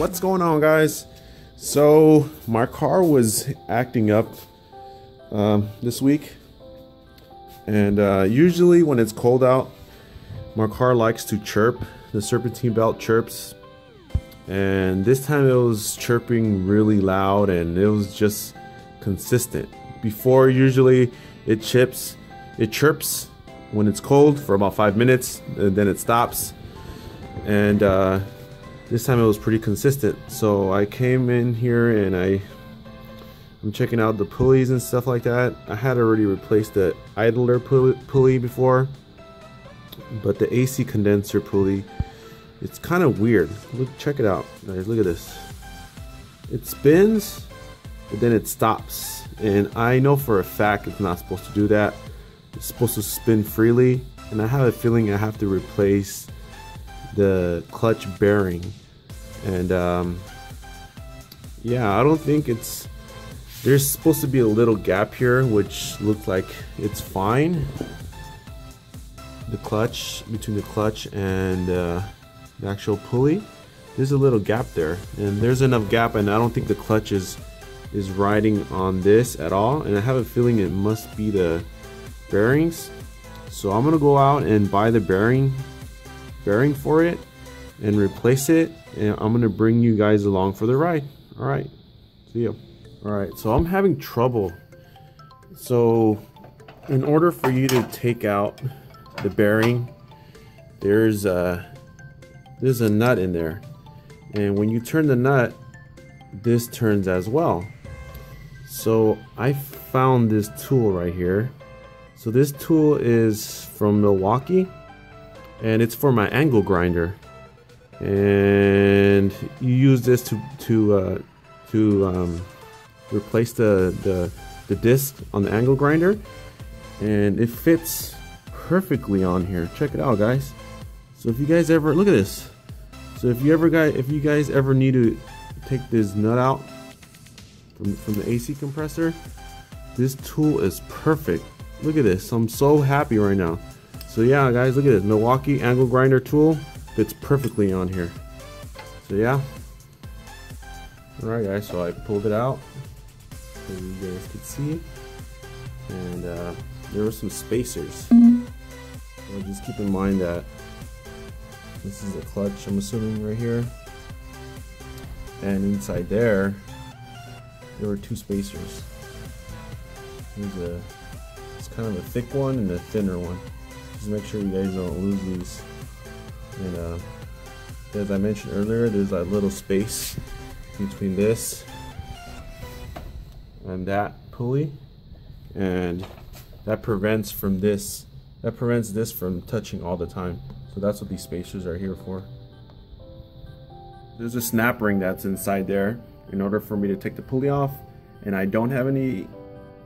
what's going on guys? So my car was acting up um, this week. And uh, usually when it's cold out my car likes to chirp. The serpentine belt chirps. And this time it was chirping really loud and it was just consistent. Before usually it chips it chirps when it's cold for about five minutes and then it stops. And uh, this time it was pretty consistent so I came in here and I I'm checking out the pulleys and stuff like that I had already replaced the idler pulley before but the AC condenser pulley it's kind of weird. Look, check it out, guys. Look at this. It spins, but then it stops. And I know for a fact it's not supposed to do that. It's supposed to spin freely. And I have a feeling I have to replace the clutch bearing. And um, yeah, I don't think it's. There's supposed to be a little gap here, which looks like it's fine. The clutch between the clutch and. Uh, the actual pulley, there's a little gap there. And there's enough gap and I don't think the clutch is, is riding on this at all. And I have a feeling it must be the bearings. So I'm gonna go out and buy the bearing bearing for it and replace it and I'm gonna bring you guys along for the ride. All right, see you. All right, so I'm having trouble. So in order for you to take out the bearing, there's a there's a nut in there. And when you turn the nut, this turns as well. So I found this tool right here. So this tool is from Milwaukee and it's for my angle grinder. And you use this to to uh, to um, replace the, the the disc on the angle grinder, and it fits perfectly on here. Check it out, guys. So if you guys ever look at this, so if you ever guys, if you guys ever need to take this nut out from, from the AC compressor, this tool is perfect. Look at this, I'm so happy right now. So yeah guys, look at this, Milwaukee angle grinder tool fits perfectly on here. So yeah. Alright guys, so I pulled it out so you guys could see. And uh, there were some spacers. So just keep in mind that this is a clutch, I'm assuming, right here. And inside there, there were two spacers. There's a, it's kind of a thick one and a thinner one. Just make sure you guys don't lose these. And uh, as I mentioned earlier, there's that little space between this and that pulley. And that prevents from this, that prevents this from touching all the time. So that's what these spacers are here for. There's a snap ring that's inside there in order for me to take the pulley off and I don't have any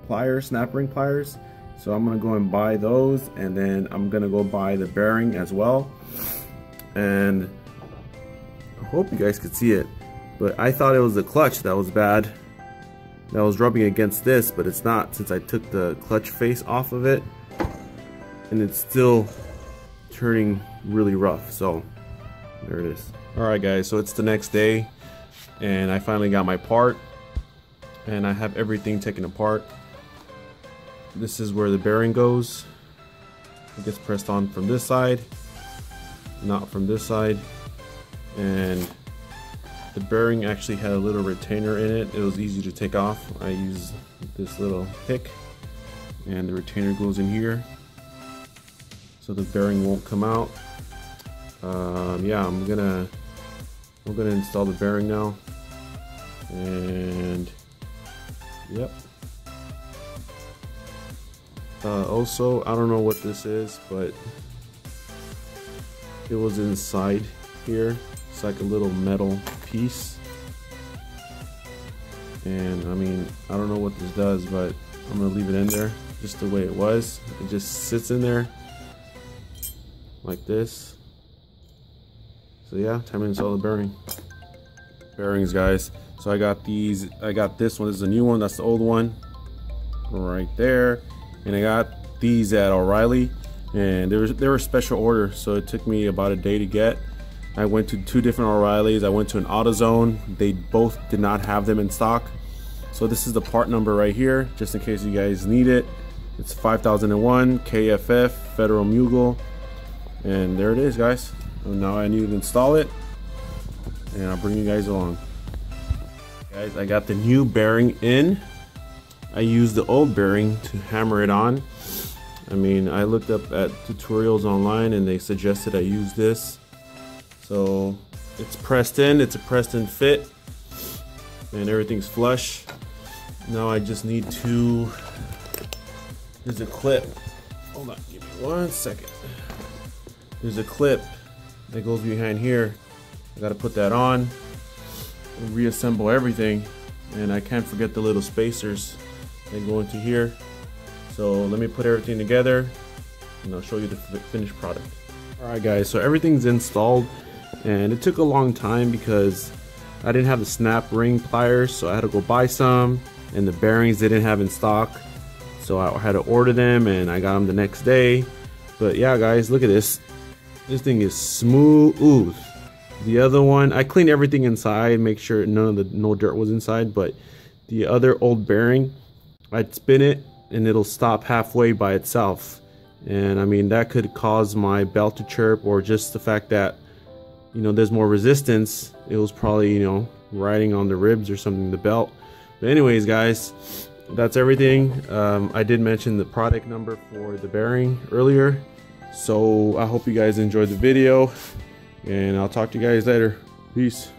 pliers, snap ring pliers. So I'm gonna go and buy those and then I'm gonna go buy the bearing as well. And I hope you guys could see it, but I thought it was the clutch that was bad. That was rubbing against this, but it's not since I took the clutch face off of it and it's still turning really rough. So there it is. All right, guys. So it's the next day, and I finally got my part, and I have everything taken apart. This is where the bearing goes. It gets pressed on from this side, not from this side, and the bearing actually had a little retainer in it. It was easy to take off. I use this little pick, and the retainer goes in here. So the bearing won't come out. Um, yeah I'm gonna I'm gonna install the bearing now. And yep. Uh, also I don't know what this is but it was inside here it's like a little metal piece and I mean I don't know what this does but I'm gonna leave it in there just the way it was it just sits in there like this so yeah, time to install the bearing. Bearings, guys. So I got these, I got this one, this is a new one, that's the old one. Right there. And I got these at O'Reilly. And they were, were special order, so it took me about a day to get. I went to two different O'Reillys. I went to an AutoZone. They both did not have them in stock. So this is the part number right here, just in case you guys need it. It's 5001 KFF Federal-Mogul. And there it is, guys. And now I need to install it. And I'll bring you guys along. Guys, I got the new bearing in. I used the old bearing to hammer it on. I mean, I looked up at tutorials online and they suggested I use this. So it's pressed in, it's a pressed in fit, and everything's flush. Now I just need to, there's a clip. Hold on, give me one second. There's a clip that goes behind here. I gotta put that on, reassemble everything, and I can't forget the little spacers that go into here. So let me put everything together and I'll show you the finished product. Alright guys, so everything's installed and it took a long time because I didn't have the snap ring pliers so I had to go buy some and the bearings they didn't have in stock. So I had to order them and I got them the next day. But yeah guys look at this. This thing is smooth. The other one I cleaned everything inside make sure none of the no dirt was inside but the other old bearing I'd spin it and it'll stop halfway by itself. And I mean that could cause my belt to chirp or just the fact that you know there's more resistance. It was probably you know riding on the ribs or something the belt. But anyways guys that's everything. Um, I did mention the product number for the bearing earlier. So I hope you guys enjoyed the video and I'll talk to you guys later. Peace